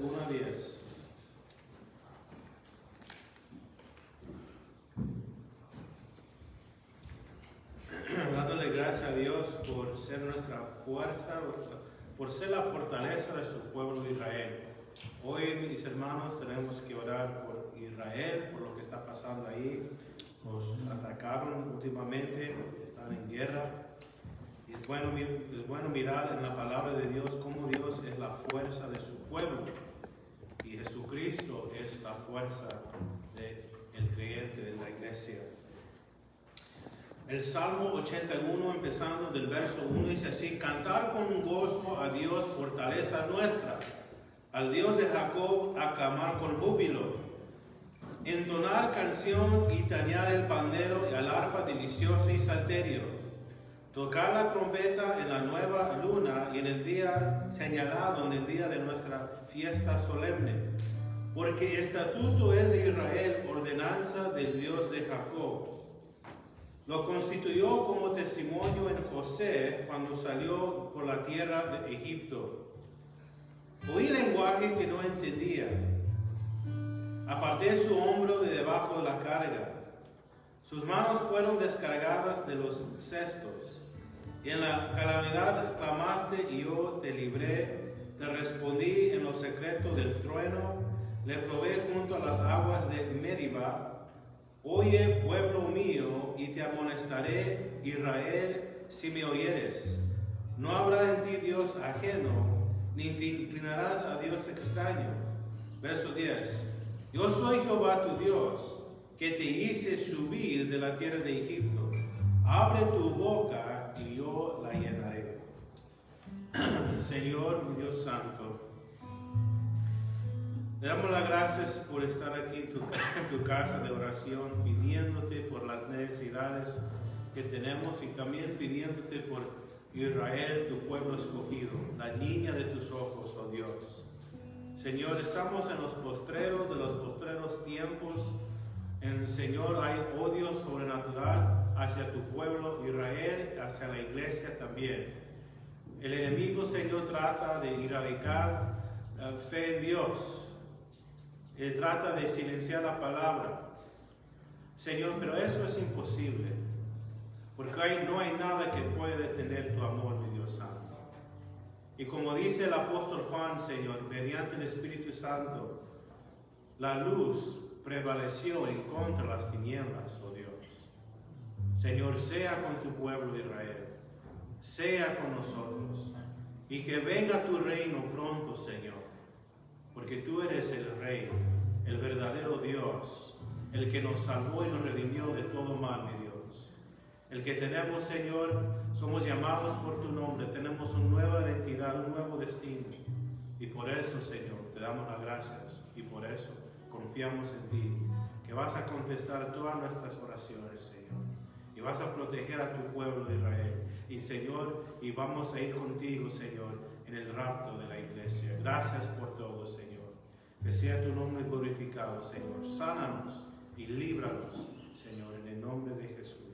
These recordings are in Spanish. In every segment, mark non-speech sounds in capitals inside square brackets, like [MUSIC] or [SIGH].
1 a 10. Dándole gracias a Dios por ser nuestra fuerza, por ser la fortaleza de su pueblo Israel. Hoy, mis hermanos, tenemos que orar por Israel, por lo que está pasando ahí. Nos atacaron últimamente, están en guerra. Y es bueno, es bueno mirar en la palabra de Dios cómo Dios es la fuerza de su pueblo. Jesucristo es la fuerza del creyente de la iglesia. El Salmo 81, empezando del verso 1, dice así, cantar con gozo a Dios, fortaleza nuestra, al Dios de Jacob, aclamar con júbilo, entonar canción y tañar el pandero y al arpa deliciosa y salterio, tocar la trompeta en la nueva luna y en el día señalado, en el día de nuestra fiesta solemne, porque estatuto es de Israel, ordenanza del Dios de Jacob lo constituyó como testimonio en José cuando salió por la tierra de Egipto. Oí lenguaje que no entendía. Aparté su hombro de debajo de la carga. Sus manos fueron descargadas de los cestos. En la calamidad clamaste y yo te libré. Te respondí en lo secreto del trueno. Le probé junto a las aguas de Meriba Oye, pueblo mío, y te amonestaré, Israel, si me oyeres. No habrá en ti Dios ajeno, ni te inclinarás a Dios extraño. Verso 10. Yo soy Jehová tu Dios, que te hice subir de la tierra de Egipto. Abre tu boca y yo la llenaré. [CLEARS THROAT] Señor, Dios santo, le damos las gracias por estar aquí en tu, casa de oración, pidiéndote por las necesidades que tenemos y también pidiéndote por Israel, tu pueblo escogido, la niña de tus ojos, oh Dios. Señor, estamos en los postreros de los postreros tiempos. En Señor hay odio sobrenatural hacia tu pueblo Israel, hacia la iglesia también. El enemigo, Señor, trata de erradicar la fe en Dios, él trata de silenciar la palabra. Señor, pero eso es imposible. Porque ahí no hay nada que pueda detener tu amor, mi Dios Santo. Y como dice el apóstol Juan, Señor, mediante el Espíritu Santo, la luz prevaleció en contra de las tinieblas, oh Dios. Señor, sea con tu pueblo Israel, sea con nosotros, y que venga tu reino pronto, Señor porque tú eres el Rey, el verdadero Dios, el que nos salvó y nos redimió de todo mal, mi Dios. El que tenemos, Señor, somos llamados por tu nombre, tenemos una nueva identidad, un nuevo destino. Y por eso, Señor, te damos las gracias y por eso confiamos en ti, que vas a contestar todas nuestras oraciones, Señor. Y vas a proteger a tu pueblo de Israel. Y Señor, y vamos a ir contigo, Señor, en el rapto de la iglesia. Gracias por todo, Señor. Que tu nombre glorificado, Señor. Sánanos y líbranos, Señor, en el nombre de Jesús.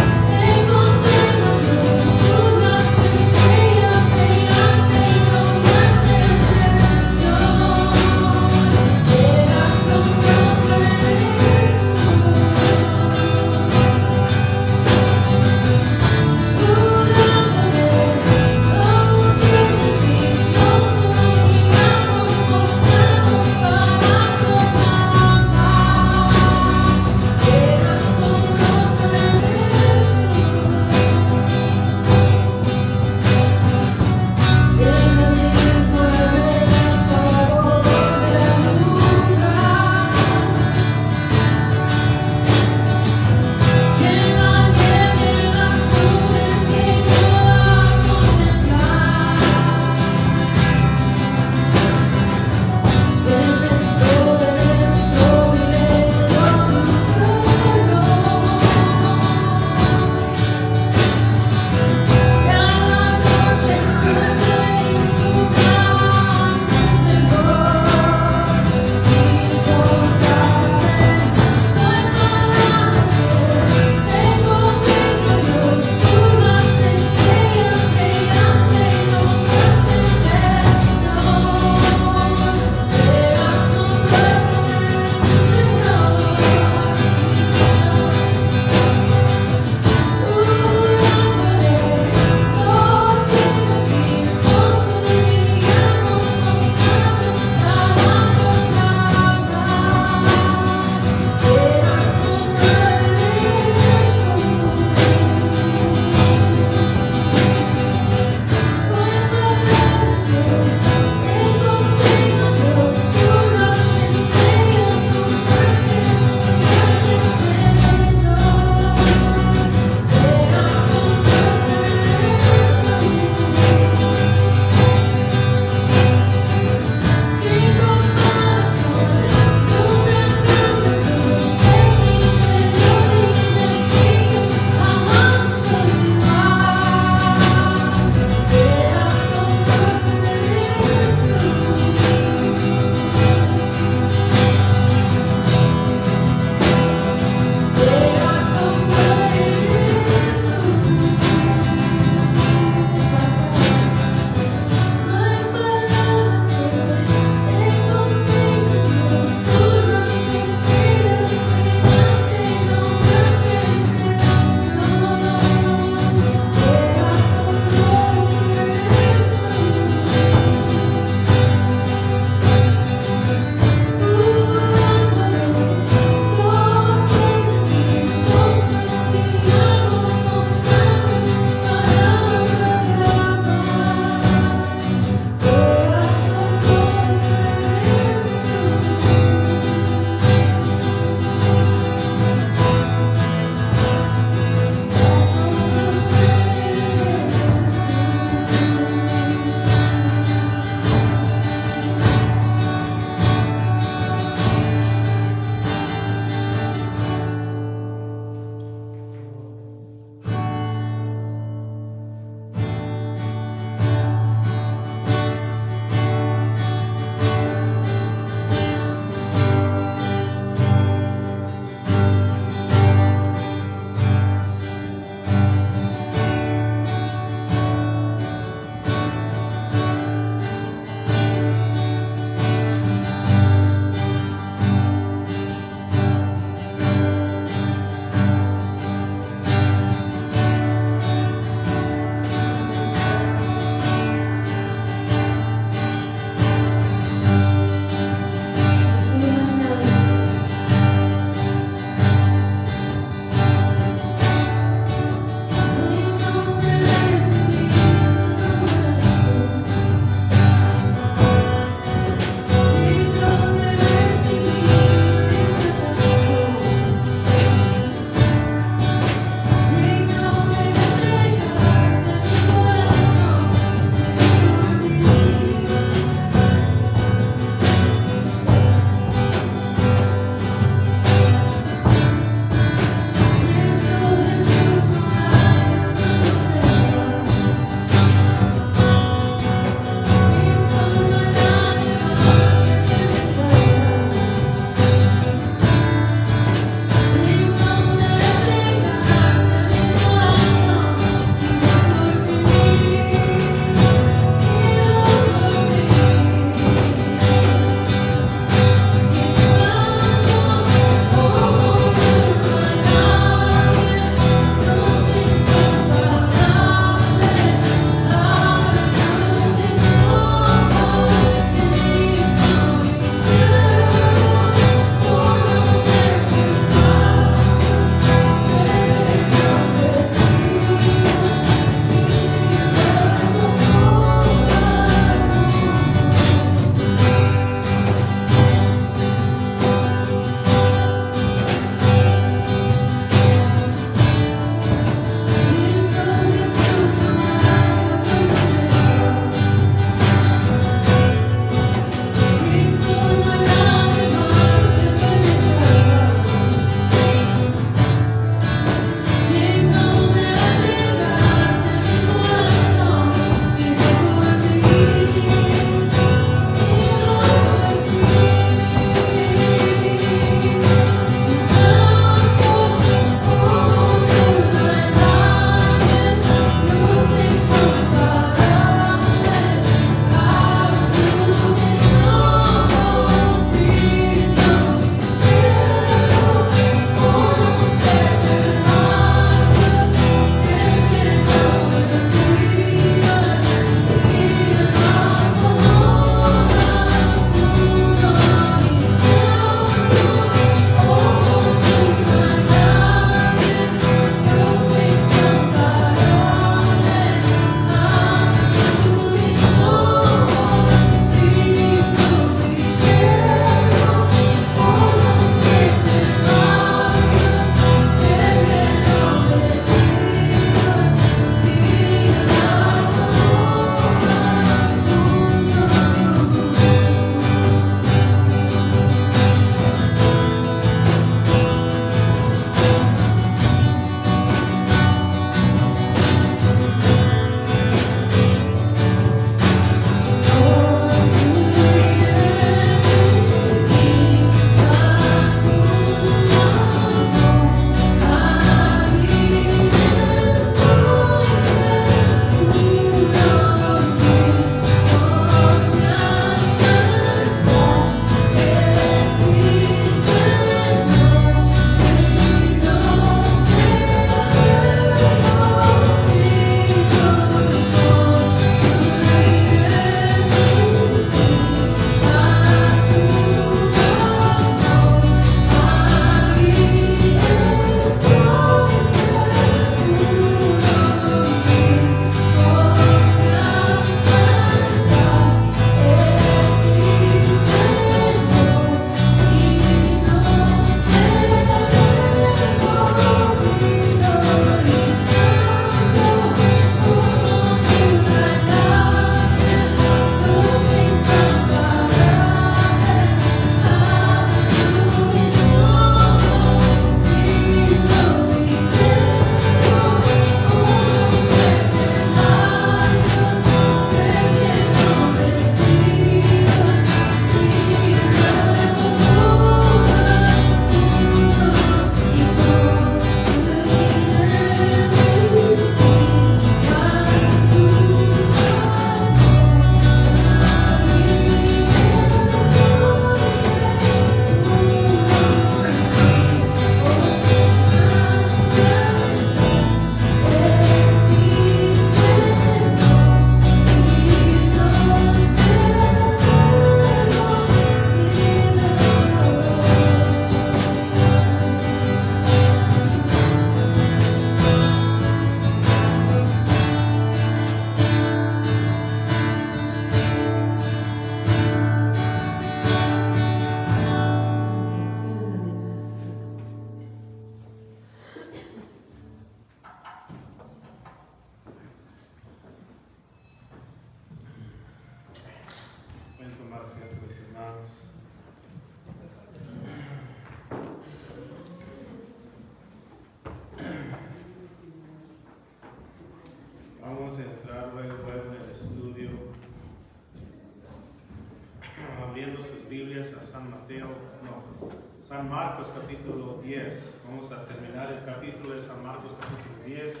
San Mateo, no, San Marcos capítulo 10. Vamos a terminar el capítulo de San Marcos capítulo 10.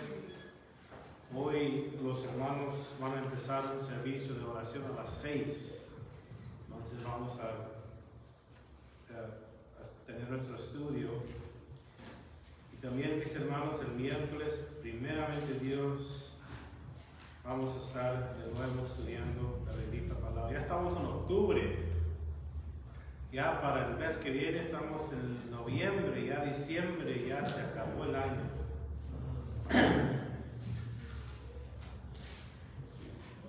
Hoy los hermanos van a empezar un servicio de oración a las 6. Entonces vamos a, a tener nuestro estudio. Y también mis hermanos el miércoles, primeramente Dios, vamos a estar de nuevo estudiando la bendita palabra. Ya estamos en octubre. Ya para el mes que viene estamos en noviembre, ya diciembre, ya se acabó el año. [COUGHS]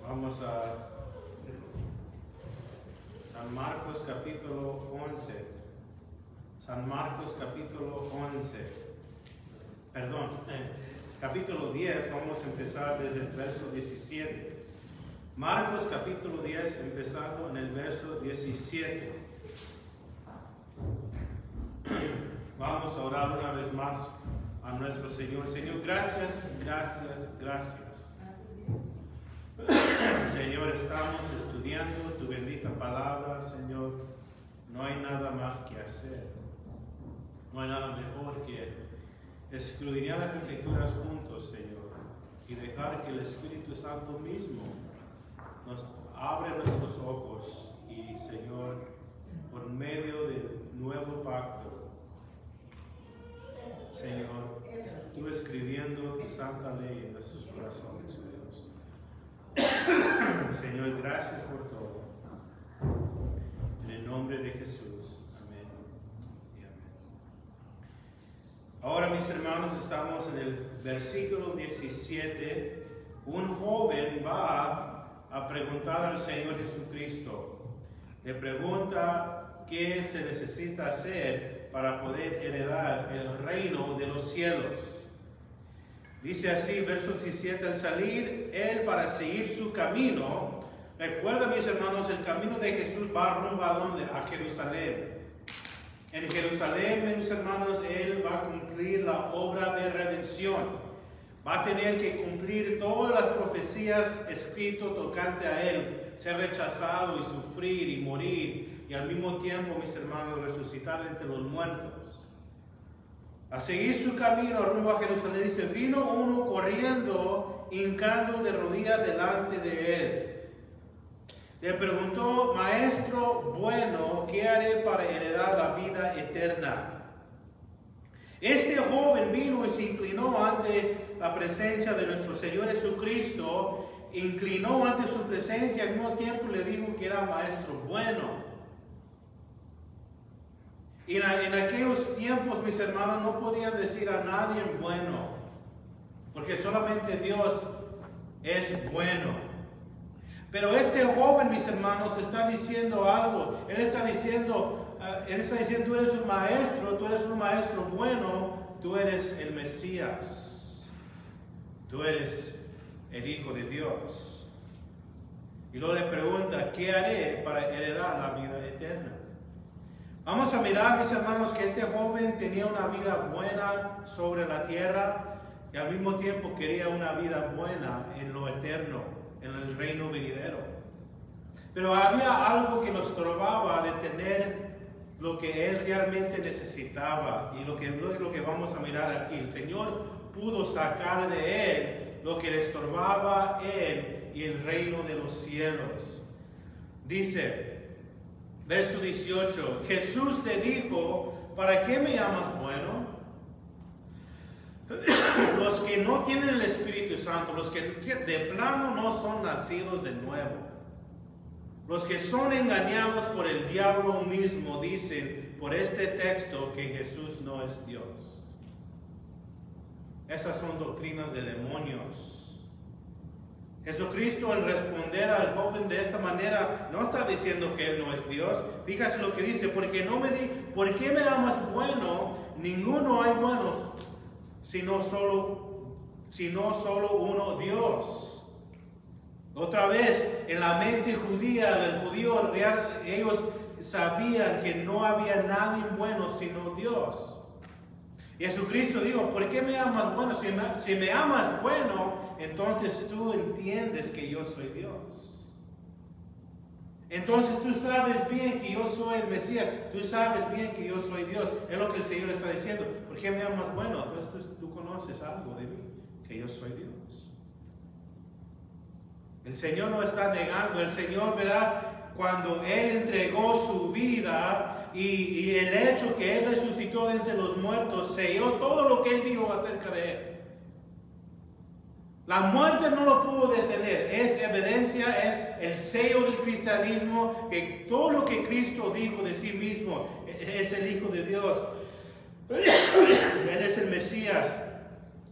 Vamos a San Marcos capítulo 11. San Marcos capítulo 11. Perdón capítulo 10, vamos a empezar desde el verso 17. Marcos capítulo 10, empezando en el verso 17. Vamos a orar una vez más a nuestro Señor. Señor, gracias, gracias, gracias. Señor, estamos estudiando tu bendita palabra, Señor. No hay nada más que hacer. No hay nada mejor que escudriñar las escrituras juntos, Señor, y dejar que el Espíritu Santo mismo nos abra nuestros ojos y, Señor, por medio del nuevo pacto, Señor, tú escribiendo tu santa ley en nuestros corazones, oh Dios. Señor, gracias por todo. En el nombre de Jesús. Ahora, mis hermanos, estamos en el versículo 17. Un joven va a preguntar al Señor Jesucristo. Le pregunta qué se necesita hacer para poder heredar el reino de los cielos. Dice así, verso 17, al salir él para seguir su camino, recuerda mis hermanos, el camino de Jesús va rumbo a donde? A Jerusalén. En Jerusalén, mis hermanos, Él va a cumplir la obra de redención. Va a tener que cumplir todas las profecías escritas tocante a Él, ser rechazado y sufrir y morir, y al mismo tiempo, mis hermanos, resucitar entre los muertos. A seguir su camino rumbo a Jerusalén, dice, vino uno corriendo, hincando de rodillas delante de Él le preguntó, maestro bueno, ¿qué haré para heredar la vida eterna? Este joven vino y se inclinó ante la presencia de nuestro Señor Jesucristo, inclinó ante su presencia, al mismo tiempo le dijo que era maestro bueno. Y en, aquellos tiempos, mis hermanos, no podían decir a nadie bueno, porque solamente Dios es bueno. Pero este joven, mis hermanos, está diciendo algo. Él está diciendo, ah, él está diciendo, tú eres un maestro, tú eres un maestro bueno, tú eres el Mesías. Tú eres el Hijo de Dios. Y luego le pregunta, ¿qué haré para heredar la vida eterna? Vamos a mirar, mis hermanos, que este joven tenía una vida buena sobre la tierra y al mismo tiempo quería una vida buena en lo eterno en el reino venidero. Pero había algo que nos estorbaba de tener lo que él realmente necesitaba y lo que, lo que vamos a mirar aquí. El Señor pudo sacar de él lo que le estorbaba él y el reino de los cielos. Dice, verso 18, Jesús le dijo, ¿para qué me llamas bueno? [COUGHS] los que no tienen el Espíritu Santo, los que de plano no son nacidos de nuevo, los que son engañados por el diablo mismo, dicen por este texto que Jesús no es Dios. Esas son doctrinas de demonios. Jesucristo al responder al joven de esta manera no está diciendo que Él no es Dios. Fíjate lo que dice, porque no me di, ¿por qué me amas bueno? Ninguno hay buenos sino solo, sino solo uno Dios. Otra vez, en la mente judía, del judío real, ellos sabían que no había nadie bueno sino Dios. Jesucristo dijo, ¿por qué me amas bueno? Si me amas bueno, entonces tú entiendes que yo soy Dios. Entonces tú sabes bien que yo soy el Mesías, tú sabes bien que yo soy Dios. Es lo que el Señor está diciendo. ¿Por qué me amas? Bueno, entonces tú conoces algo de mí, que yo soy Dios. El Señor no está negando, el Señor, ¿verdad? Cuando Él entregó su vida y, y el hecho que Él resucitó de entre los muertos, selló todo lo que Él dijo acerca de Él. La muerte no lo pudo detener, es evidencia, es el sello del cristianismo, que todo lo que Cristo dijo de sí mismo es el Hijo de Dios. [COUGHS] Él es el Mesías,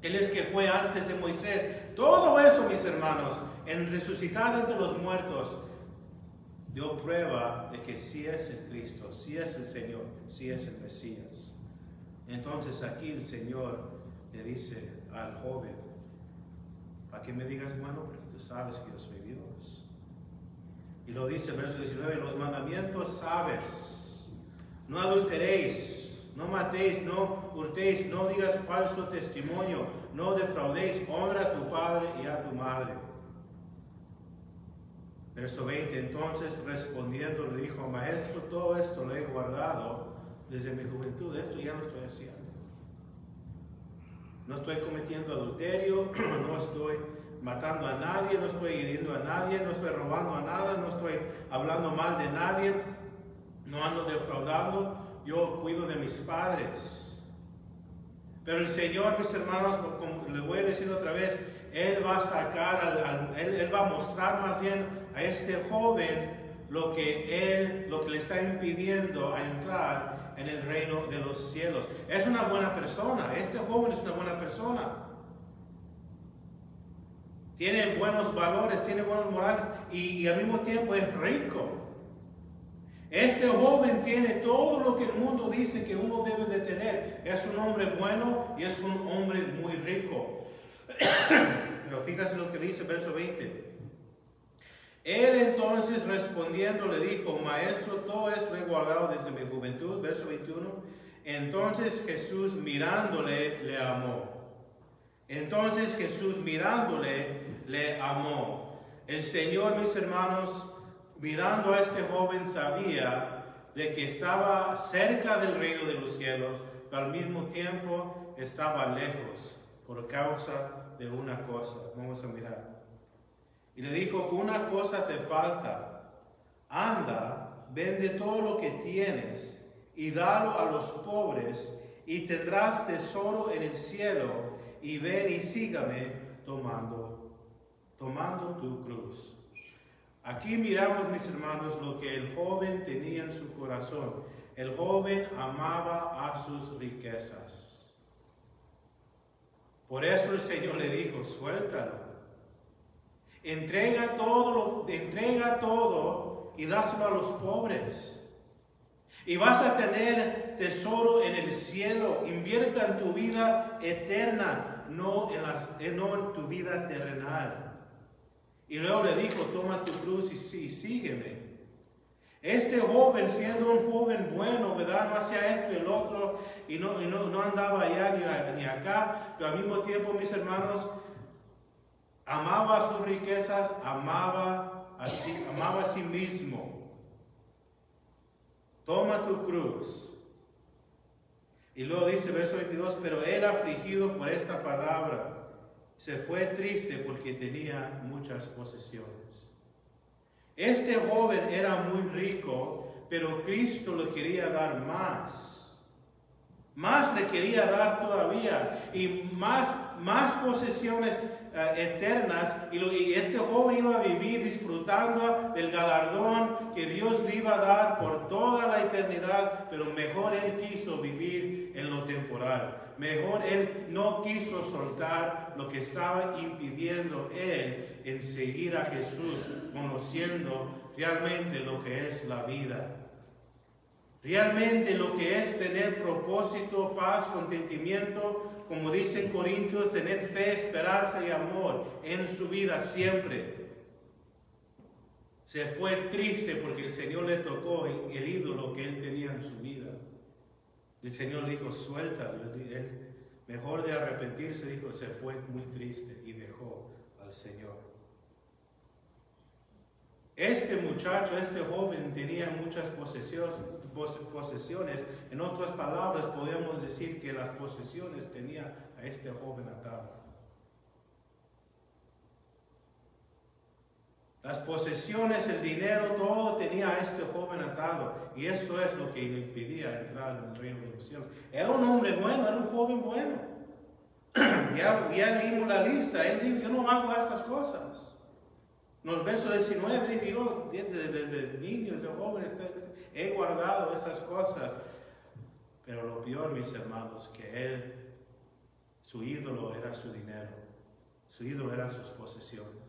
Él es que fue antes de Moisés. Todo eso, mis hermanos, en resucitar entre los muertos, dio prueba de que sí es el Cristo, sí es el Señor, sí es el Mesías. Entonces aquí el Señor le dice al joven, para que me digas, bueno, porque tú sabes que yo soy Dios. Y lo dice el verso 19, los mandamientos sabes. No adulteréis, no matéis, no hurtéis, no digas falso testimonio, no defraudéis, honra a tu padre y a tu madre. Verso 20, entonces respondiendo le dijo, maestro, todo esto lo he guardado desde mi juventud, esto ya lo estoy haciendo. No estoy cometiendo adulterio, [CLEARS THROAT] no estoy matando a nadie, no estoy hiriendo a nadie, no estoy robando a nada, no estoy hablando mal de nadie, no ando defraudando, yo cuido de mis padres. Pero el Señor, mis hermanos, les voy a decir otra vez, Él va a sacar, él, él, va a mostrar más bien a este joven lo que Él, lo que le está impidiendo a entrar en el reino de los cielos. Es una buena persona, este joven es una buena persona. Tiene buenos valores, tiene buenos morales y, al mismo tiempo es rico. Este joven tiene todo lo que el mundo dice que uno debe de tener. Es un hombre bueno y es un hombre muy rico. [COUGHS] Pero fíjate lo que dice verso 20. Él entonces respondiendo le dijo, Maestro, todo esto he guardado desde mi juventud, verso 21. Entonces Jesús mirándole le amó. Entonces Jesús mirándole le amó. El Señor, mis hermanos, mirando a este joven sabía de que estaba cerca del reino de los cielos, pero al mismo tiempo estaba lejos por causa de una cosa. Vamos a mirar. Y le dijo, una cosa te falta, anda, vende todo lo que tienes y dalo a los pobres y tendrás tesoro en el cielo y ven y sígame tomando, tomando tu cruz. Aquí miramos, mis hermanos, lo que el joven tenía en su corazón. El joven amaba a sus riquezas. Por eso el Señor le dijo, suéltalo Entrega todo, entrega todo y dáselo a los pobres. Y vas a tener tesoro en el cielo. Invierta en tu vida eterna, no en, las, eh, no en tu vida terrenal. Y luego le dijo, toma tu cruz y, sígueme. Este joven, siendo un joven bueno, ¿verdad? No hacía esto y el otro, y no, no, andaba allá ni, ni acá, pero al mismo tiempo, mis hermanos, amaba sus riquezas, amaba a sí, amaba a sí mismo. Toma tu cruz. Y luego dice verso 22, pero él afligido por esta palabra, se fue triste porque tenía muchas posesiones. Este joven era muy rico, pero Cristo le quería dar más. Más le quería dar todavía y más, más posesiones eh, eternas y, este joven iba a vivir disfrutando del galardón que Dios le iba a dar por toda la eternidad, pero mejor él quiso vivir en lo temporal. Mejor él no quiso soltar lo que estaba impidiendo él en seguir a Jesús, conociendo realmente lo que es la vida. Realmente lo que es tener propósito, paz, contentimiento, como dice en Corintios, tener fe, esperanza y amor en su vida siempre. Se fue triste porque el Señor le tocó el, ídolo que él tenía en su vida. El Señor le dijo, suelta. mejor de arrepentirse, dijo, se fue muy triste y dejó al Señor. Este muchacho, este joven tenía muchas posesiones, posesiones. En otras palabras, podemos decir que las posesiones tenía a este joven atado. Las posesiones, el dinero, todo tenía a este joven atado. Y eso es lo que le impedía entrar en el reino de los cielos. Era un hombre bueno, era un joven bueno. [CLEARS THROAT] ya, ya leímos la lista. Él dijo, yo no hago esas cosas. En el verso 19 dije yo, desde, desde niño, desde joven, he guardado esas cosas. Pero lo peor, mis hermanos, que él, su ídolo era su dinero. Su ídolo eran sus posesiones.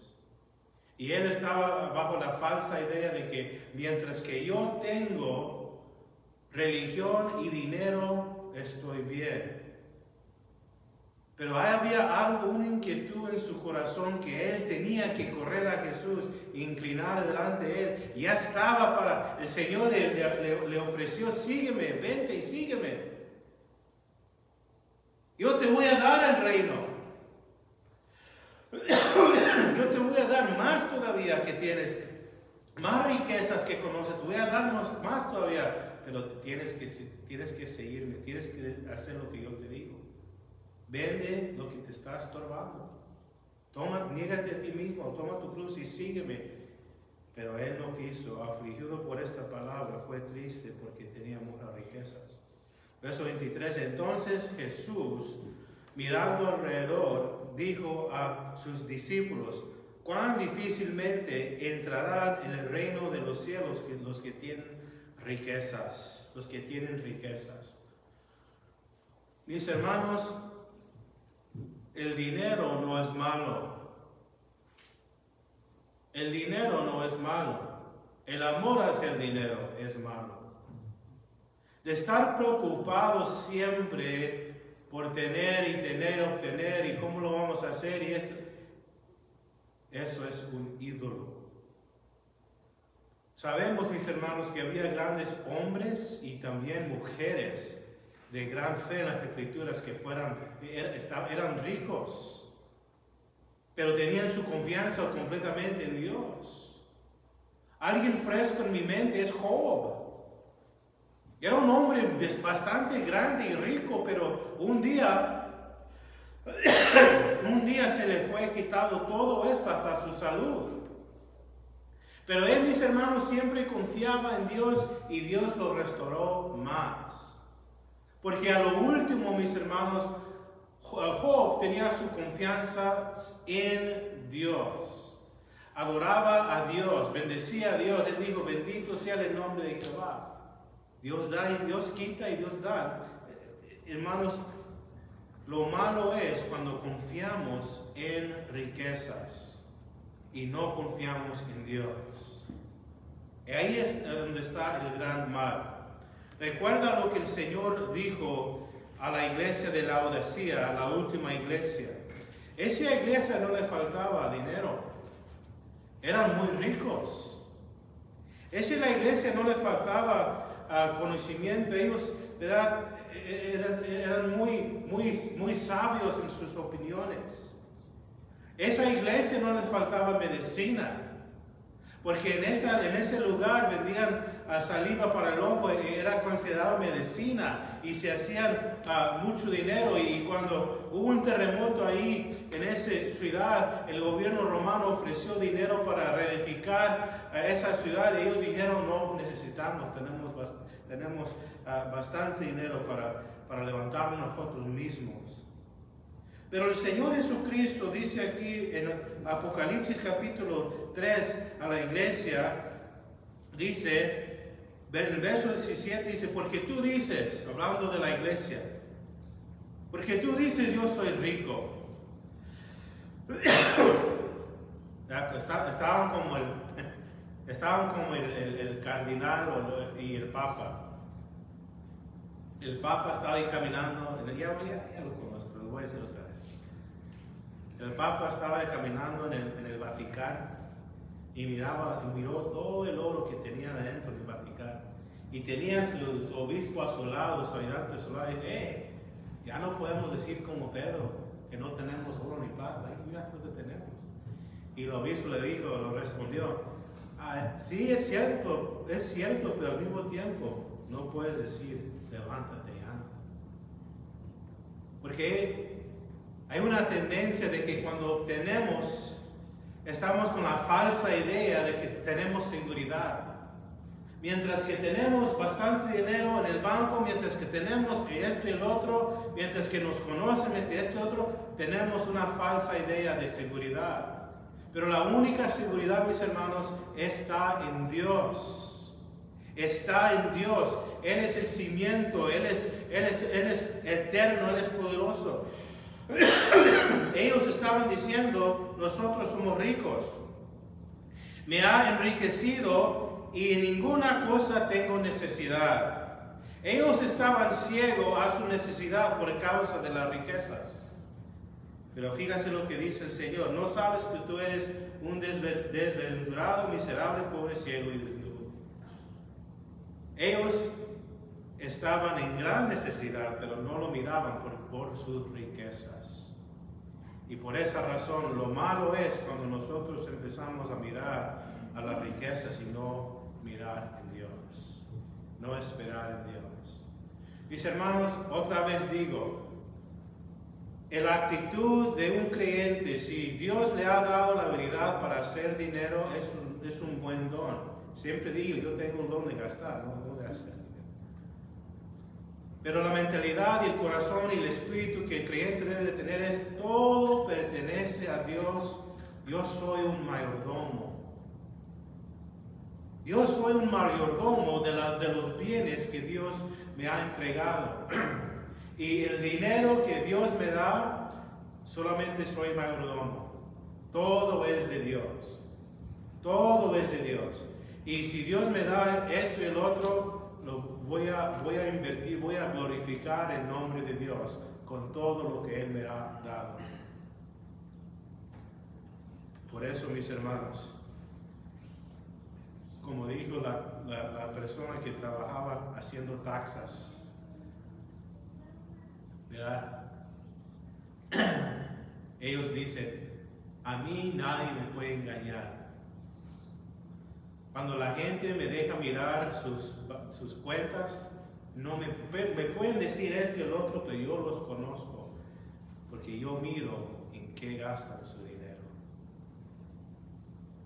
Y él estaba bajo la falsa idea de que mientras que yo tengo religión y dinero, estoy bien. Pero había algo, una inquietud en su corazón que él tenía que correr a Jesús, inclinar delante de él. Ya estaba para, el Señor le, ofreció, sígueme, vente y sígueme. Yo te voy a dar el reino. [COUGHS] yo te voy a dar más todavía que tienes, más riquezas que conoces, te voy a dar más todavía, pero tienes que, tienes que seguirme, tienes que hacer lo que yo te digo. Vende lo que te está estorbando. Toma, niégate a ti mismo, toma tu cruz y sígueme. Pero él no quiso, afligido por esta palabra, fue triste porque tenía muchas riquezas. Verso 23, entonces Jesús, mirando alrededor, dijo a sus discípulos, cuán difícilmente entrarán en el reino de los cielos los que tienen riquezas, los que tienen riquezas. Mis hermanos, el dinero no es malo. El dinero no es malo. El amor hacia el dinero es malo. De estar preocupado siempre por tener y tener, obtener y cómo lo vamos a hacer y esto. Eso es un ídolo. Sabemos, mis hermanos, que había grandes hombres y también mujeres de gran fe en las escrituras que fueran, eran ricos, pero tenían su confianza completamente en Dios. Alguien fresco en mi mente es Job. Era un hombre bastante grande y rico, pero un día, [COUGHS] un día se le fue quitado todo esto, hasta su salud. Pero él, mis hermanos, siempre confiaba en Dios y Dios lo restauró más. Porque a lo último, mis hermanos, Job tenía su confianza en Dios. Adoraba a Dios, bendecía a Dios. Él dijo, bendito sea el nombre de Jehová. Dios da y Dios quita y Dios da. Hermanos, lo malo es cuando confiamos en riquezas y no confiamos en Dios. Ahí es donde está el gran mal. Recuerda lo que el Señor dijo a la iglesia de la Odisea, la última iglesia. Esa iglesia no le faltaba dinero. Eran muy ricos. Esa iglesia no le faltaba conocimiento, ellos ¿verdad? Eran, eran, muy, muy, muy sabios en sus opiniones. Esa iglesia no les faltaba medicina, porque en, esa, en ese lugar vendían saliva para el ojo, era considerado medicina y se hacían uh, mucho dinero y cuando hubo un terremoto ahí en esa ciudad, el gobierno romano ofreció dinero para reedificar a esa ciudad y ellos dijeron no necesitamos, tenemos, tenemos uh, bastante dinero para, para levantarnos nosotros mismos. Pero el Señor Jesucristo dice aquí en Apocalipsis capítulo 3 a la iglesia, dice, el verso 17 dice, porque tú dices, hablando de la iglesia, porque tú dices yo soy rico. [COUGHS] estaban como el, estaban como el, cardinal y el papa. El papa estaba ahí caminando, ya, ya, ya lo conozco, pero lo voy a decir otra vez. El papa estaba caminando en el, en el Vaticano y miraba, miró todo el oro que tenía dentro del Vaticano. Y tenía su, obispo a su lado, su ayudante a su lado, y eh, ya no podemos decir como Pedro que no tenemos oro ni plata, mira lo que tenemos. Y el obispo le dijo, lo respondió, ah, sí es cierto, es cierto, pero al mismo tiempo no puedes decir, levántate y anda. Porque hay una tendencia de que cuando tenemos, estamos con la falsa idea de que tenemos seguridad. Mientras que tenemos bastante dinero en el banco, mientras que tenemos esto y el otro, mientras que nos conocen, mientras esto y otro, tenemos una falsa idea de seguridad. Pero la única seguridad, mis hermanos, está en Dios. Está en Dios. Él es el cimiento, Él es, Él es, Él es eterno, Él es poderoso. [COUGHS] Ellos estaban diciendo, nosotros somos ricos. Me ha enriquecido y ninguna cosa tengo necesidad. Ellos estaban ciegos a su necesidad por causa de las riquezas. Pero fíjate lo que dice el Señor. No sabes que tú eres un desventurado, miserable, pobre, ciego y desnudo. Ellos estaban en gran necesidad, pero no lo miraban por, por sus riquezas. Y por esa razón, lo malo es cuando nosotros empezamos a mirar a las riquezas y no mirar en Dios, no esperar en Dios. Mis hermanos, otra vez digo, la actitud de un creyente, si Dios le ha dado la habilidad para hacer dinero, es un, es un buen don. Siempre digo, yo tengo un don de gastar, no, de hacer dinero. Pero la mentalidad y el corazón y el espíritu que el creyente debe de tener es, todo pertenece a Dios. Yo soy un mayordomo. Yo soy un mayordomo de, de los bienes que Dios me ha entregado. y el dinero que Dios me da, solamente soy mayordomo. Todo es de Dios. Todo es de Dios. Y si Dios me da esto y el otro, lo voy a, voy a invertir, voy a glorificar el nombre de Dios con todo lo que Él me ha dado. Por eso, mis hermanos, como dijo la, persona que trabajaba haciendo taxas, [CLEARS THROAT] Ellos dicen, a mí nadie me puede engañar. Cuando la gente me deja mirar sus, sus cuentas, no me, me pueden decir esto y el otro, pero yo los conozco, porque yo miro en qué gastan su dinero.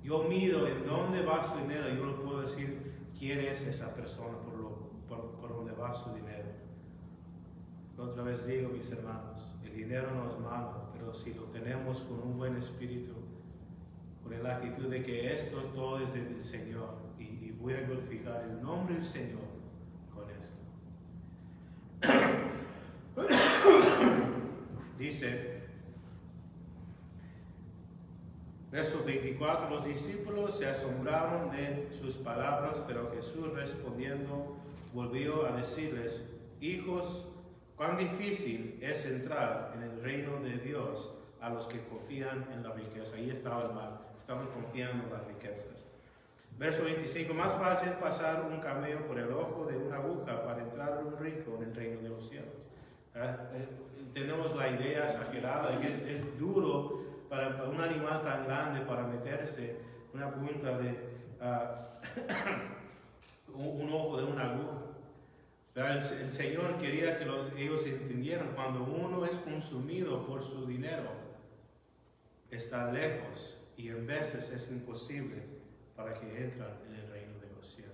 Yo mido en dónde va su dinero, yo le puedo decir quién es esa persona por, lo, por, dónde va su dinero. Otra vez digo, mis hermanos, el dinero no es malo, pero si lo tenemos con un buen espíritu, con la actitud de que esto todo es del Señor y, y voy a glorificar el nombre del Señor con esto. [COUGHS] Dice, Verso 24, los discípulos se asombraron de sus palabras, pero Jesús respondiendo volvió a decirles, hijos, cuán difícil es entrar en el reino de Dios a los que confían en la riqueza. Ahí estaba el mal, estaban confiando en las riquezas. Verso 25, más fácil pasar un camello por el ojo de una aguja para entrar un rico en el reino de los cielos. Ah, eh, tenemos la idea exagerada de que es duro para, un animal tan grande para meterse una punta de ah, [COUGHS] un, ojo de una aguja. El, Señor quería que ellos entendieran, cuando uno es consumido por su dinero, está lejos y en veces es imposible para que entren en el reino de los cielos.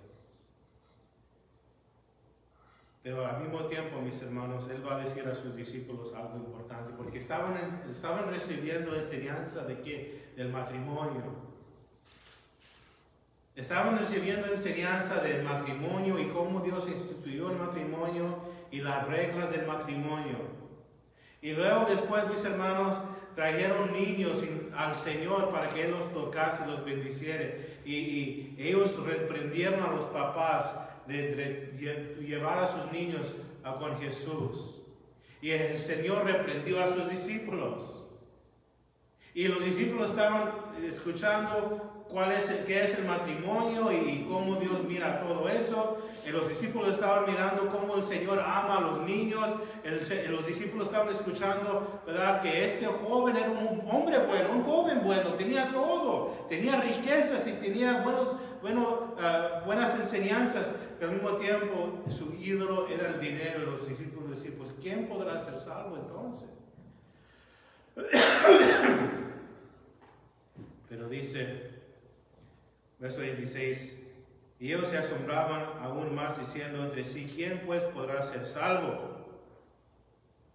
Pero al mismo tiempo, mis hermanos, Él va a decir a sus discípulos algo importante, porque estaban, estaban recibiendo enseñanza de qué? Del matrimonio. Estaban recibiendo enseñanza del matrimonio y cómo Dios instituyó el matrimonio y las reglas del matrimonio. Y luego después, mis hermanos, trajeron niños al Señor para que Él los tocase los bendiciera. Y, y ellos reprendieron a los papás de, llevar a sus niños a con Jesús. Y el Señor reprendió a sus discípulos. Y los discípulos estaban escuchando cuál es el, qué es el matrimonio y, cómo Dios mira todo eso. Y los discípulos estaban mirando cómo el Señor ama a los niños. los discípulos estaban escuchando, ¿verdad? Que este joven era un hombre bueno, un joven bueno, tenía todo, tenía riquezas y tenía buenos, bueno, ah, buenas enseñanzas, pero al mismo tiempo su ídolo era el dinero. Los discípulos decían, pues ¿quién podrá ser salvo entonces? [COUGHS] Pero dice, verso 26, y ellos se asombraban aún más diciendo entre sí, ¿quién pues podrá ser salvo?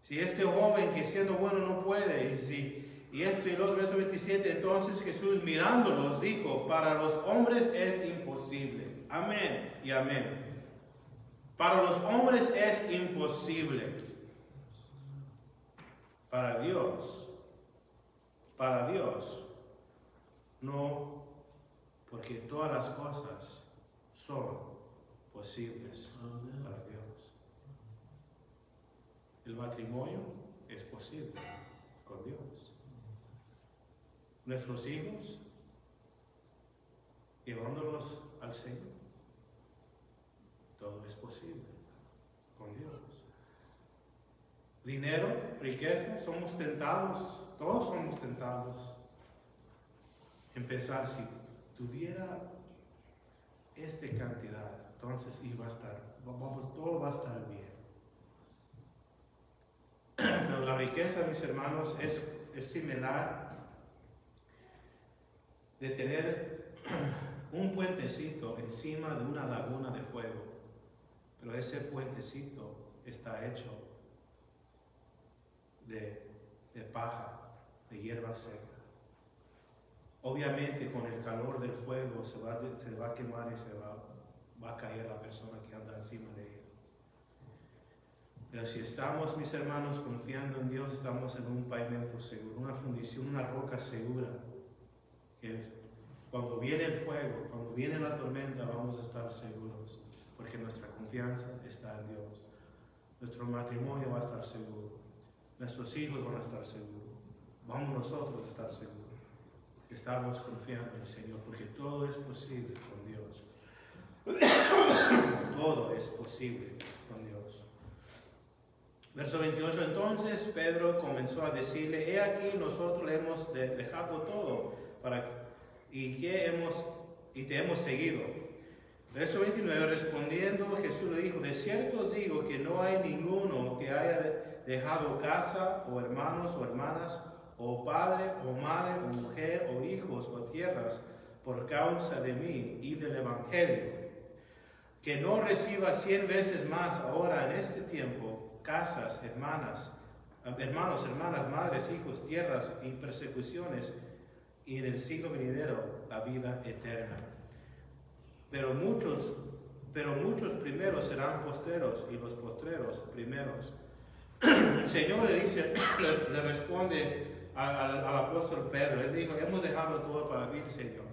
Si este joven que siendo bueno no puede, y si y esto y los verso 27, entonces Jesús mirándolos dijo, para los hombres es imposible. Amén y amén. Para los hombres es imposible. Para Dios, para Dios, no, porque todas las cosas son posibles para Dios. El matrimonio es posible con Dios nuestros hijos, llevándolos al Señor. Todo es posible con Dios. Dinero, riqueza, somos tentados, todos somos tentados. Empezar, si tuviera esta cantidad, entonces iba a estar, vamos, todo va a estar bien. [CLEARS THROAT] Pero la riqueza, mis hermanos, es, es similar de tener [CLEARS THROAT] un puentecito encima de una laguna de fuego, pero ese puentecito está hecho de, paja, de hierba seca. Obviamente con el calor del fuego se va, se va a quemar y se va, va a caer la persona que anda encima de él. Pero si estamos, mis hermanos, confiando en Dios, estamos en un pavimento seguro, una fundición, una roca segura cuando viene el fuego, cuando viene la tormenta, vamos a estar seguros, porque nuestra confianza está en Dios. Nuestro matrimonio va a estar seguro, nuestros hijos van a estar seguros, vamos nosotros a estar seguros. Estamos confiando en el Señor, porque todo es posible con Dios. [COUGHS] todo es posible con Dios. Verso 28, entonces Pedro comenzó a decirle, he aquí nosotros le hemos dejado todo y, que hemos, y te hemos seguido. Verso 29, respondiendo Jesús le dijo, de cierto os digo que no hay ninguno que haya dejado casa o hermanos o hermanas o padre o madre o mujer o hijos o tierras por causa de mí y del Evangelio, que no reciba cien veces más ahora en este tiempo casas, hermanas, hermanos, hermanas, madres, hijos, tierras y persecuciones y en el siglo venidero la vida eterna. Pero muchos, pero muchos primeros serán posteros y los postreros primeros. El Señor le dice, [CLEARS THROAT] le, responde al, apóstol Pedro, él dijo, hemos dejado todo para ti, Señor.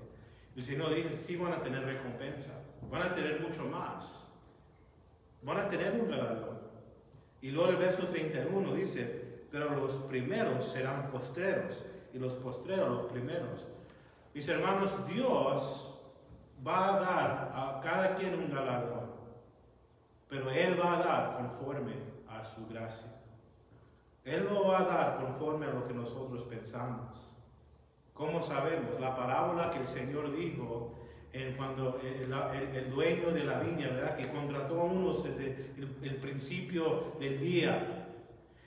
El Señor dice, sí van a tener recompensa, van a tener mucho más, van a tener un galardón. Y luego el verso 31 dice, pero los primeros serán postreros y los postreros, los primeros. Mis hermanos, Dios va a dar a cada quien un galardón, pero Él va a dar conforme a su gracia. Él no va a dar conforme a lo que nosotros pensamos. ¿Cómo sabemos? La parábola que el Señor dijo en cuando el, dueño de la viña, ¿verdad? Que contrató a unos desde el principio del día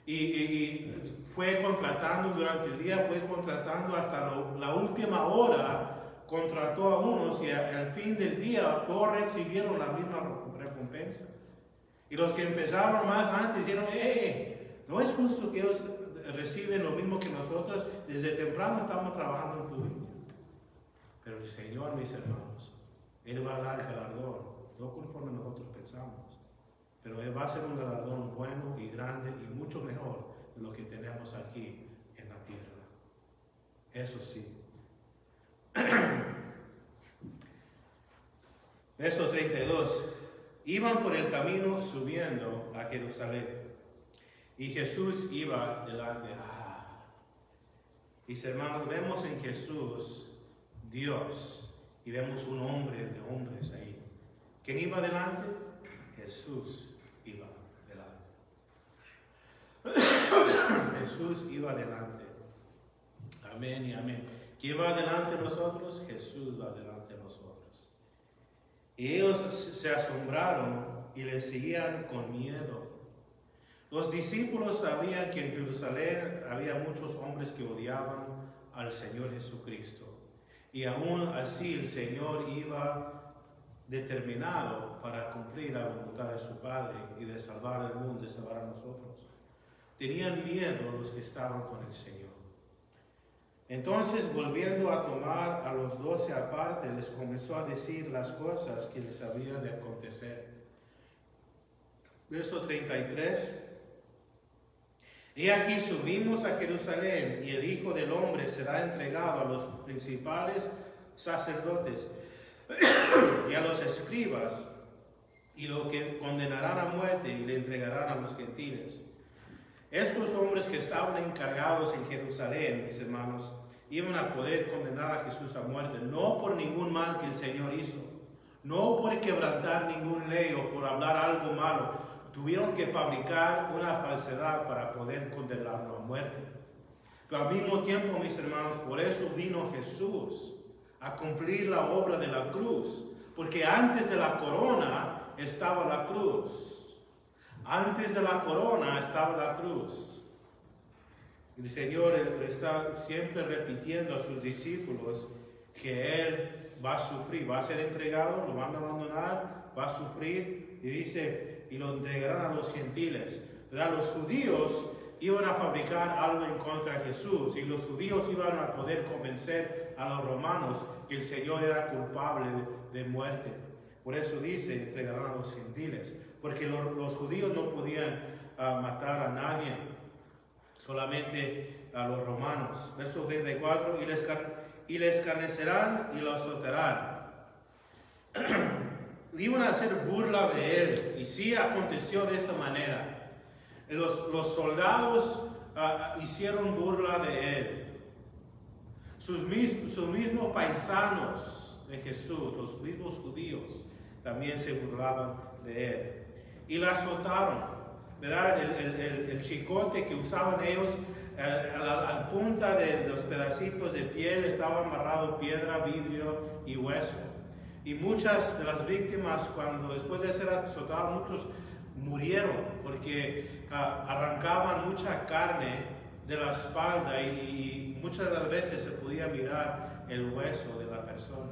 y, fue contratando durante el día, fue contratando hasta la última hora, contrató a unos y al fin del día todos recibieron la misma recompensa. Y los que empezaron más antes dijeron, eh, no es justo que ellos reciben lo mismo que nosotros, desde temprano estamos trabajando en tu vida. Pero el Señor, mis hermanos, Él va a dar galardón, no conforme nosotros pensamos pero va a ser un galardón bueno y grande y mucho mejor de lo que tenemos aquí en la tierra. Eso sí. [CLEARS THROAT] Verso 32. Iban por el camino subiendo a Jerusalén. Y Jesús iba delante. Mis hermanos, vemos en Jesús Dios y vemos un hombre de hombres ahí. ¿Quién iba delante? Jesús [COUGHS] Jesús iba adelante. Amén y amén. ¿Quién va adelante de nosotros? Jesús va adelante de nosotros. Y ellos se asombraron y le seguían con miedo. Los discípulos sabían que en Jerusalén había muchos hombres que odiaban al Señor Jesucristo. Y aún así el Señor iba determinado para cumplir la voluntad de su Padre y de salvar al mundo, de salvar a nosotros. Tenían miedo los que estaban con el Señor. Entonces, volviendo a tomar a los doce aparte, les comenzó a decir las cosas que les había de acontecer. Verso 33. Y aquí subimos a Jerusalén y el Hijo del Hombre será entregado a los principales sacerdotes y a los escribas y lo que condenarán a muerte y le entregarán a los gentiles. Estos hombres que estaban encargados en Jerusalén, mis hermanos, iban a poder condenar a Jesús a muerte, no por ningún mal que el Señor hizo, no por quebrantar ningún ley o por hablar algo malo, tuvieron que fabricar una falsedad para poder condenarlo a muerte. Pero al mismo tiempo, mis hermanos, por eso vino Jesús a cumplir la obra de la cruz, porque antes de la corona estaba la cruz. Antes de la corona estaba la cruz. El Señor está siempre repitiendo a sus discípulos que Él va a sufrir, va a ser entregado, lo van a abandonar, va a sufrir. Y dice, y lo entregarán a los gentiles. Los judíos iban a fabricar algo en contra de Jesús y los judíos iban a poder convencer a los romanos que el Señor era culpable de, muerte. Por eso dice, entregarán a los gentiles porque los, judíos no podían ah, matar a nadie, solamente a los romanos. Verso 34, y les, y carnecerán y lo azotarán. [CLEARS THROAT] Iban a hacer burla de él, y sí aconteció de esa manera. Los, soldados ah, hicieron burla de él. Sus mismos paisanos de Jesús, los mismos judíos, también se burlaban de él y la azotaron. ¿verdad? El, chicote que usaban ellos eh, a, la, punta de los pedacitos de piel estaba amarrado piedra, vidrio y hueso. Y muchas de las víctimas, cuando después de ser azotados, muchos murieron porque ah, arrancaban mucha carne de la espalda y, y, muchas de las veces se podía mirar el hueso de la persona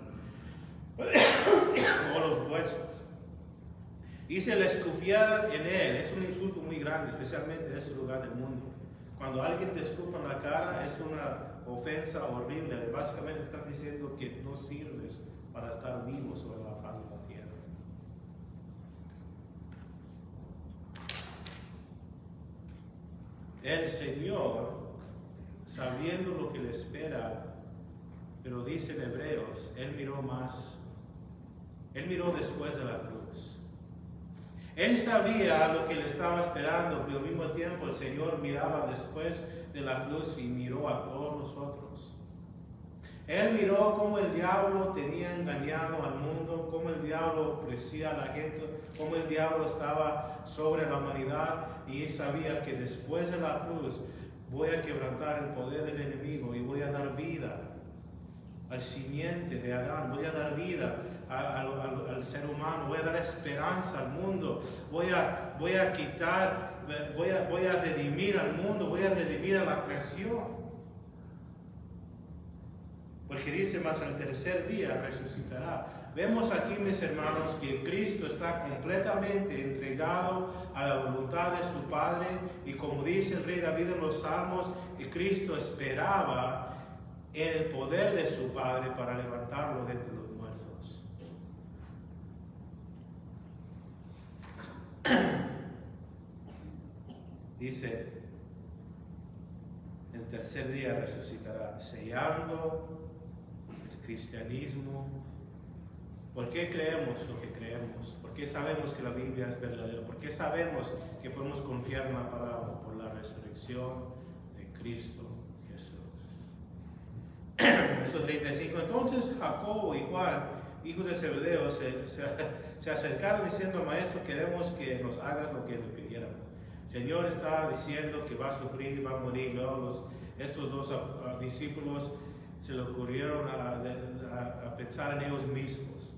[COUGHS] o los huesos y se le en él. Es un insulto muy grande, especialmente en ese lugar del mundo. Cuando alguien te escupa en la cara es una ofensa horrible. Básicamente están diciendo que no sirves para estar vivo sobre la faz de la tierra. El Señor, sabiendo lo que le espera, pero dice en Hebreos, Él miró más, Él miró después de la cruz. Él sabía lo que le estaba esperando, pero al mismo tiempo el Señor miraba después de la cruz y miró a todos nosotros. Él miró cómo el diablo tenía engañado al mundo, cómo el diablo ofrecía a la gente, cómo el diablo estaba sobre la humanidad y él sabía que después de la cruz voy a quebrantar el poder del enemigo y voy a dar vida al simiente de Adán, voy a dar vida al, ser humano, voy a dar esperanza al mundo, voy a, voy a quitar, voy a, voy a redimir al mundo, voy a redimir a la creación. Porque dice más al tercer día resucitará. Vemos aquí, mis hermanos, que Cristo está completamente entregado a la voluntad de su Padre y como dice el rey David en los Salmos, Cristo esperaba en el poder de su Padre para levantarlo de los muertos. [COUGHS] Dice, el tercer día resucitará, sellando el cristianismo. ¿Por qué creemos lo que creemos? ¿Por qué sabemos que la Biblia es verdadera? ¿Por qué sabemos que podemos confiar en la palabra? Por la resurrección de Cristo [COUGHS] Verso 35. Entonces Jacobo y Juan, hijos de Zebedeo, se, se, acercaron diciendo, maestro, queremos que nos hagas lo que le pidieron. El Señor está diciendo que va a sufrir, va a morir. Luego estos dos discípulos se le ocurrieron a, pensar en ellos mismos.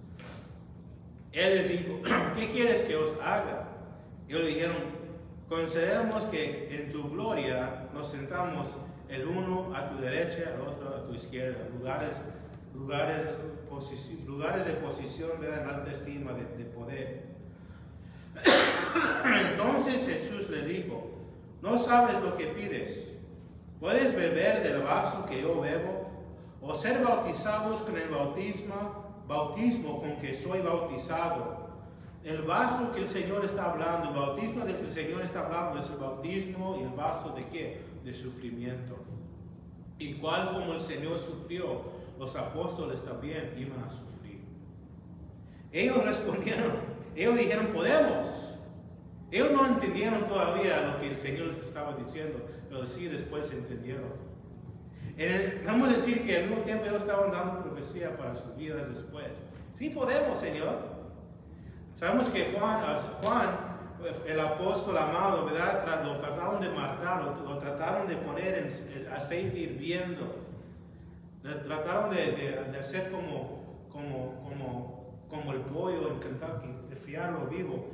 Él les dijo, [CLEARS THROAT] ¿qué quieres que os haga? Y ellos le dijeron, consideramos que en tu gloria nos sentamos el uno a tu derecha, el otro a tu izquierda, lugares, lugares, lugares de posición de alta estima, de, de poder. [COUGHS] Entonces Jesús les dijo, no sabes lo que pides. ¿Puedes beber del vaso que yo bebo? ¿O ser bautizados con el bautismo, bautismo con que soy bautizado? El vaso que el Señor está hablando, el bautismo del que Señor está hablando es el bautismo y el vaso de qué? De sufrimiento. Igual como el Señor sufrió, los apóstoles también iban a sufrir. Ellos respondieron, ellos dijeron, podemos. Ellos no entendieron todavía lo que el Señor les estaba diciendo, pero sí después entendieron. vamos a decir que al mismo tiempo ellos estaban dando profecía para sus vidas después. Sí podemos, Señor. Sabemos que Juan, Juan el apóstol amado, ¿verdad? Lo trataron de matar, lo, trataron de poner en aceite hirviendo. Trataron de, de, hacer como, como, como, como el pollo en Kentucky, de friarlo vivo.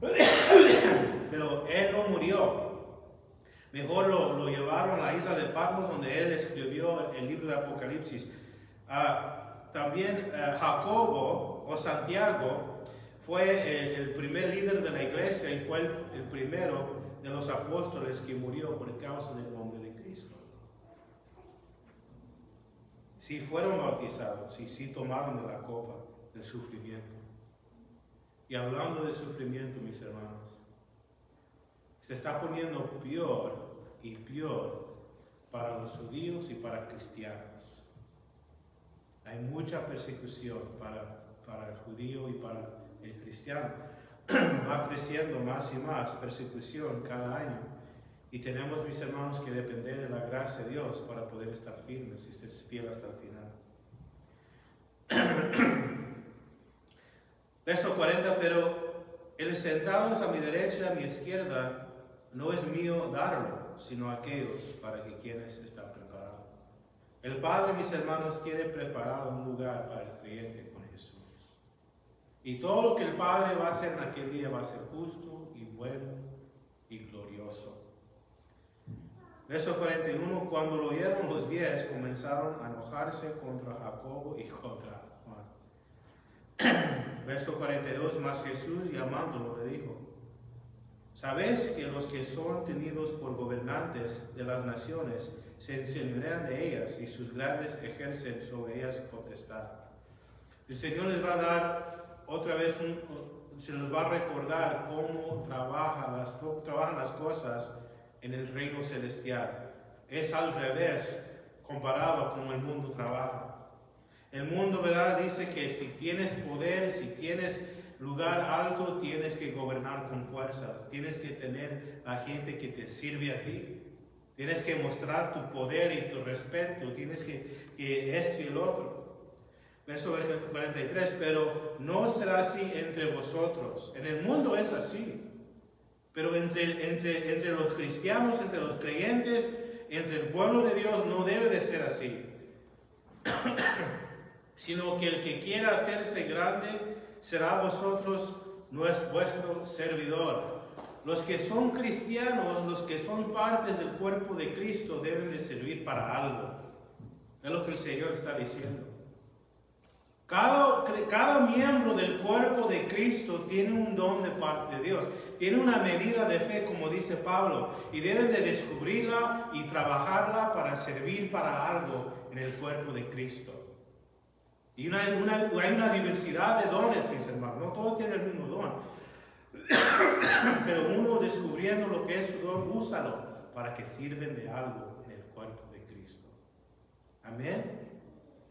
[COUGHS] Pero él no murió. Mejor lo, lo, llevaron a la isla de Patmos, donde él escribió el libro de Apocalipsis. Ah, también eh, Jacobo o Santiago fue el, primer líder de la iglesia y fue el, primero de los apóstoles que murió por causa del nombre de Cristo. Si fueron bautizados, si sí tomaron de la copa del sufrimiento. Y hablando de sufrimiento, mis hermanos, se está poniendo peor y peor para los judíos y para cristianos. Hay mucha persecución para, para el judío y para el cristiano. [CLEARS THROAT] Va creciendo más y más persecución cada año. Y tenemos, mis hermanos, que depender de la gracia de Dios para poder estar firmes y ser fiel hasta el final. [CLEARS THROAT] Verso 40, pero el sentados a mi derecha, a mi izquierda, no es mío darlo, sino aquellos para que quienes están preparados. El Padre, mis hermanos, quiere preparar un lugar para el creyente con Jesús. Y todo lo que el Padre va a hacer en aquel día va a ser justo y bueno y glorioso. Verso 41, cuando lo oyeron los diez, comenzaron a enojarse contra Jacobo y contra Juan. [CLEARS THROAT] Verso 42, más Jesús llamándolo le dijo, ¿sabéis que los que son tenidos por gobernantes de las naciones se enseñorean de ellas y sus grandes ejercen sobre ellas potestad? El Señor les va a dar otra vez un, se les va a recordar cómo trabajan las, trabajan las cosas en el reino celestial. Es al revés comparado con cómo el mundo trabaja. El mundo, ¿verdad? Dice que si tienes poder, si tienes lugar alto, tienes que gobernar con fuerzas. Tienes que tener a gente que te sirve a ti. Tienes que mostrar tu poder y tu respeto. Tienes que, que esto y el otro. Verso 43, pero no será así entre vosotros. En el mundo es así. Pero entre, entre, entre los cristianos, entre los creyentes, entre el pueblo de Dios no debe de ser así. [COUGHS] sino que el que quiera hacerse grande será vosotros vuestro servidor. Los que son cristianos, los que son partes del cuerpo de Cristo, deben de servir para algo. Es lo que el Señor está diciendo. Cada, cada miembro del cuerpo de Cristo tiene un don de parte de Dios. Tiene una medida de fe, como dice Pablo, y deben de descubrirla y trabajarla para servir para algo en el cuerpo de Cristo. Y una, hay una diversidad de dones, mis hermanos. No todos tienen el mismo don. [COUGHS] Pero uno descubriendo lo que es su don, úsalo para que sirven de algo en el cuerpo de Cristo. Amén.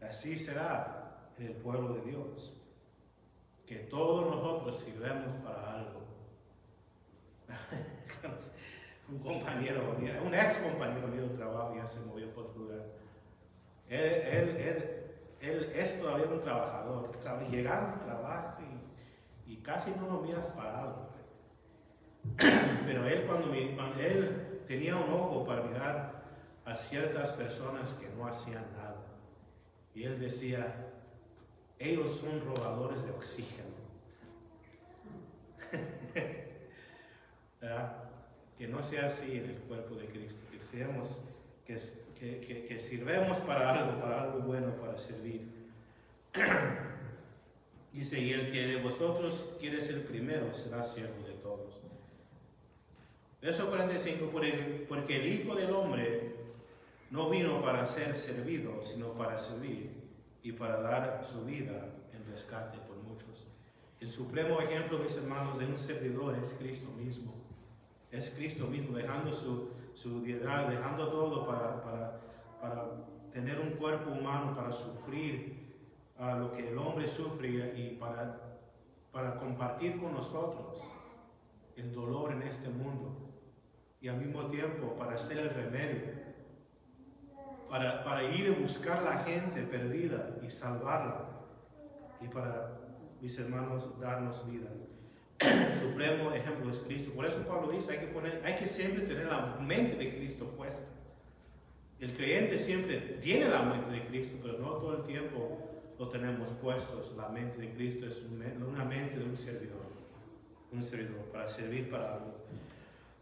Así será en el pueblo de Dios. Que todos nosotros sirvemos para algo. [LAUGHS] un compañero, un ex compañero mío de trabajo ya se movió por otro lugar. Él, él, él él es todavía un trabajador. Llegar al trabajo y, casi no lo miras parado. [CLEARS THROAT] Pero él cuando, él tenía un ojo para mirar a ciertas personas que no hacían nada. Y él decía, ellos son robadores de oxígeno. [LAUGHS] Que no sea así en el cuerpo de Cristo, que seamos, que, que, sirvemos para algo, para algo bueno, para servir. [CLEARS THROAT] Dice, y el que de vosotros quiere ser primero será siervo de todos. Verso 45, porque el Hijo del Hombre no vino para ser servido, sino para servir y para dar su vida en rescate por muchos. El supremo ejemplo, mis hermanos, de un servidor es Cristo mismo. Es Cristo mismo, dejando su, su dejando todo para, para, para, tener un cuerpo humano, para sufrir a lo que el hombre sufre y para, para compartir con nosotros el dolor en este mundo y al mismo tiempo para hacer el remedio, para, para ir a buscar la gente perdida y salvarla y para, mis hermanos, darnos vida. [CLEARS THROAT] supremo ejemplo es Cristo. Por eso Pablo dice, hay que, poner, hay que siempre tener la mente de Cristo puesta. El creyente siempre tiene la mente de Cristo, pero no todo el tiempo lo tenemos puestos. La mente de Cristo es una mente de un servidor. Un servidor para servir para algo.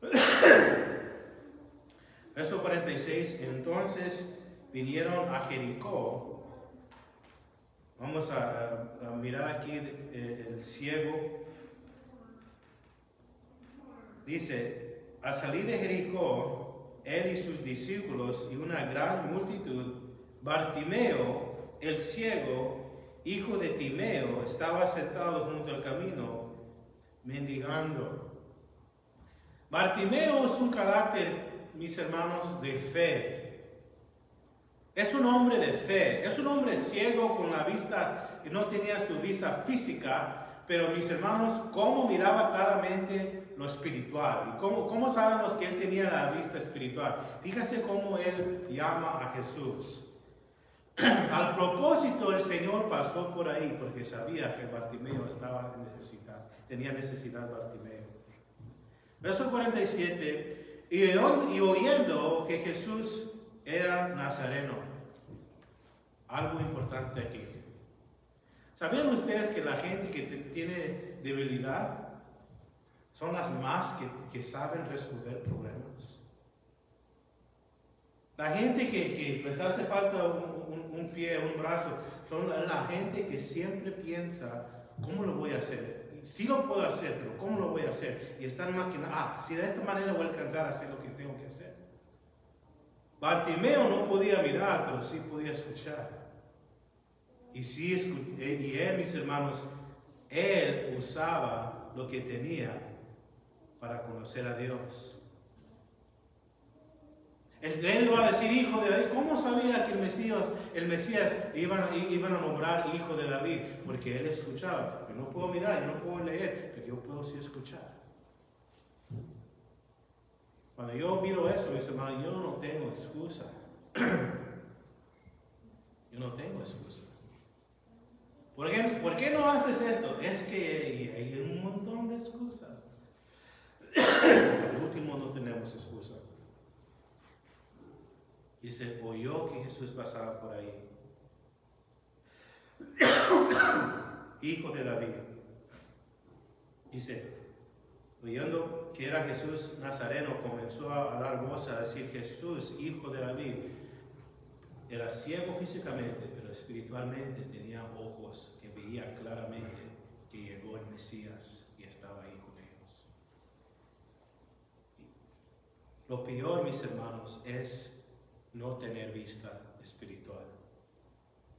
[CLEARS THROAT] Verso 46, entonces vinieron a Jericó. Vamos a, mirar aquí el ciego Dice, a salir de Jericó, él y sus discípulos y una gran multitud, Bartimeo, el ciego, hijo de Timeo, estaba sentado junto al camino, mendigando. Bartimeo es un carácter, mis hermanos, de fe. Es un hombre de fe, es un hombre ciego con la vista, no tenía su vista física, pero mis hermanos, cómo miraba claramente lo espiritual. ¿Y cómo, cómo sabemos que él tenía la vista espiritual? Fíjense cómo él llama a Jesús. [CLEARS THROAT] Al propósito, el Señor pasó por ahí porque sabía que Bartimeo estaba en necesidad, tenía necesidad Bartimeo. Verso 47, y, y oyendo que Jesús era nazareno. Algo importante aquí. ¿Sabían ustedes que la gente que tiene debilidad son las más que, saben resolver problemas. La gente que, les hace falta un, pie, un brazo, son la gente que siempre piensa, ¿cómo lo voy a hacer? Sí lo puedo hacer, pero ¿cómo lo voy a hacer? Y están maquinando, ah, si de esta manera voy a alcanzar a hacer lo que tengo que hacer. Bartimeo no podía mirar, pero sí podía escuchar. Y, sí, y él, mis hermanos, él usaba lo que tenía para conocer a Dios. Él va a decir hijo de David. ¿Cómo sabía que el Mesías, el Mesías iban, iban a nombrar hijo de David? Porque él escuchaba. Yo no puedo mirar, yo no puedo leer, pero yo puedo sí escuchar. Cuando yo miro eso, mis hermanos, yo no tengo excusa. [CLEARS THROAT] yo no tengo excusa. ¿Por qué, ¿Por qué no haces esto? Es que hay un montón de excusas. [CLEARS THROAT] Al último no tenemos excusa. Dice, oyó que Jesús pasaba por ahí. [CLEARS THROAT] Hijo de David. Dice, oyendo que era Jesús Nazareno, comenzó a dar voz a decir, Jesús, hijo de David. Era ciego físicamente, pero espiritualmente tenía ojos que veían claramente que llegó el Mesías y estaba ahí Lo peor, mis hermanos, es no tener vista espiritual,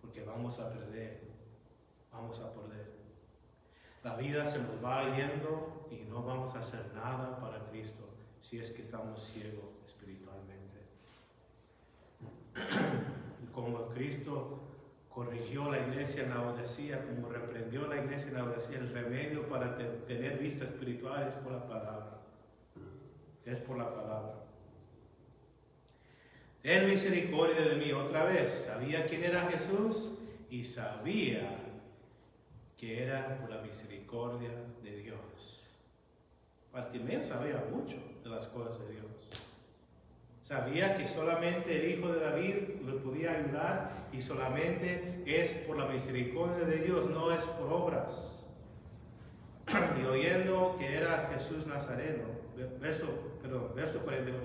porque vamos a perder, vamos a perder. La vida se nos va yendo y no vamos a hacer nada para Cristo si es que estamos ciegos espiritualmente. Como Cristo corrigió la iglesia en la Odesía, como reprendió la iglesia en la Odesía, el remedio para tener vista espiritual es por la palabra. Es por la palabra. Ten misericordia de mí otra vez. Sabía quién era Jesús y sabía que era por la misericordia de Dios. Bartimeo sabía mucho de las cosas de Dios. Sabía que solamente el Hijo de David le podía ayudar y solamente es por la misericordia de Dios, no es por obras. [CLEARS THROAT] y oyendo que era Jesús Nazareno, verso, perdón, verso 48,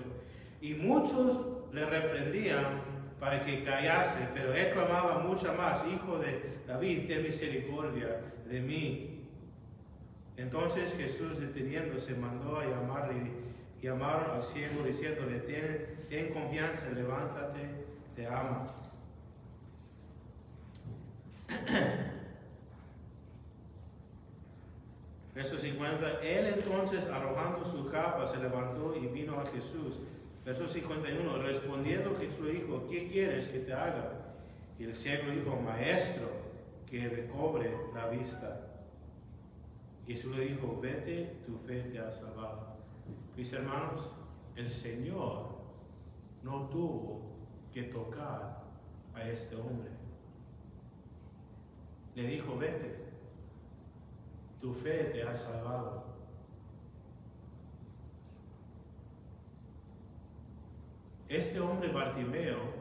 y muchos le reprendían para que callase, pero él clamaba mucho más, Hijo de David, ten misericordia de mí. Entonces Jesús deteniéndose mandó a llamarle llamaron al ciego diciéndole, ten, ten confianza, levántate, te ama. Verso 50, él entonces arrojando su capa se levantó y vino a Jesús. Verso 51, respondiendo Jesús dijo, ¿qué quieres que te haga? Y el ciego dijo, maestro, que recobre la vista. Jesús le dijo, vete, tu fe te ha salvado. Mis hermanos, el Señor no tuvo que tocar a este hombre. Le dijo, vete, tu fe te ha salvado. Este hombre Bartimeo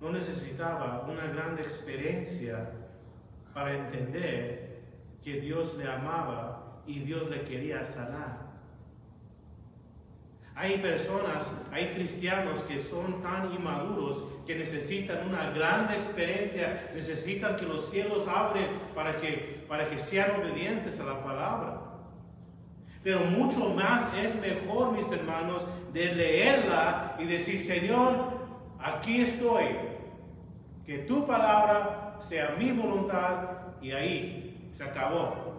no necesitaba una gran experiencia para entender que Dios le amaba y Dios le quería sanar. Hay personas, hay cristianos que son tan inmaduros que necesitan una gran experiencia, necesitan que los cielos abren para que, para que sean obedientes a la palabra. Pero mucho más es mejor, mis hermanos, de leerla y decir, Señor, aquí estoy. Que tu palabra sea mi voluntad y ahí se acabó.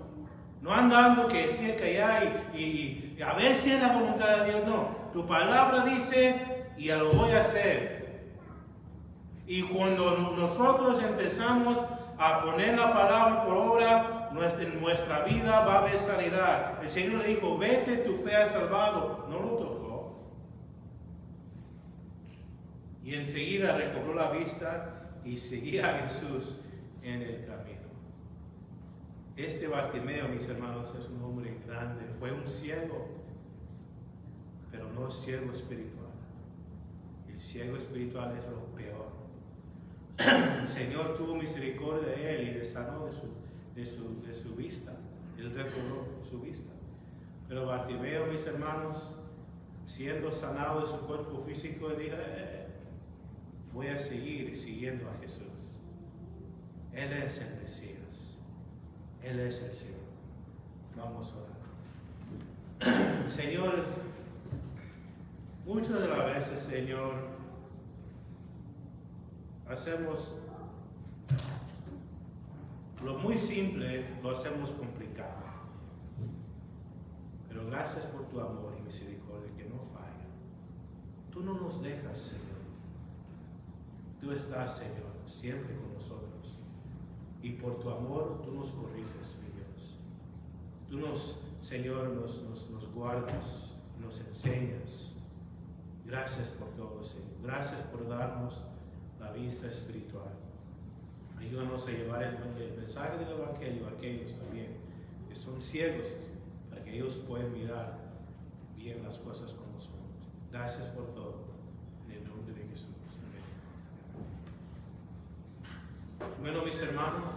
No andando que decía que hay y a ver si es la voluntad de Dios. No, tu palabra dice y ya lo voy a hacer. Y cuando nosotros empezamos a poner la palabra por obra, en nuestra vida va a haber sanidad. El Señor le dijo, vete, tu fe ha salvado. No lo tocó. Y enseguida recobró la vista y seguía [LAUGHS] a Jesús en el camino. Este Bartimeo, mis hermanos, es un hombre grande. Fue un ciego, pero no ciego espiritual. El ciego espiritual es lo peor. [CLEARS THROAT] El Señor tuvo misericordia de él y le sanó de su, de su, de su vista. Él recobró su vista. Pero Bartimeo, mis hermanos, siendo sanado de su cuerpo físico, dijo, eh, eh, voy a seguir siguiendo a Jesús. Él es el Mesías. Él es el Señor. Vamos a orar. [CLEARS THROAT] Señor, muchas de las veces, Señor, hacemos lo muy simple, lo hacemos complicado. Pero gracias por tu amor y misericordia que no falla. Tú no nos dejas, Señor. Tú estás, Señor, siempre con nosotros. Y por tu amor tú nos corriges, mi Dios. Tú nos, Señor, nos, nos, guardas, nos enseñas. Gracias por todo, Señor. Gracias por darnos la vista espiritual. Ayúdanos a llevar el, mensaje del Evangelio a aquellos también que son ciegos, para que ellos puedan mirar bien las cosas como son. Gracias por todo. En el nombre de Jesús. Bueno, mis hermanos,